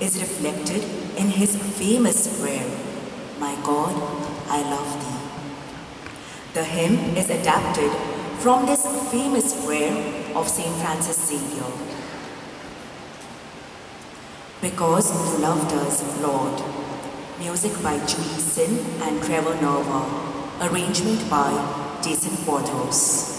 is reflected in his famous prayer, My God, I love thee. The hymn is adapted from this famous prayer of St. Francis Xavier. Because you loved us, Lord. Music by Julie Sin and Trevor Nova. Arrangement by Jason Quadros.